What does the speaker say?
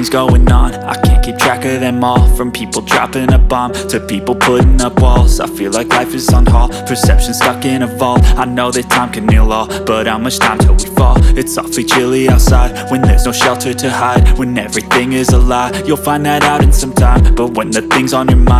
things going on. I can't keep track of them all From people dropping a bomb To people putting up walls. I feel like life is on hold Perception stuck in a vault. I know that time can heal all But how much time till we fall? It's awfully chilly outside When there's no shelter to hide When everything is a lie. You'll find that out in some time But when the things on your mind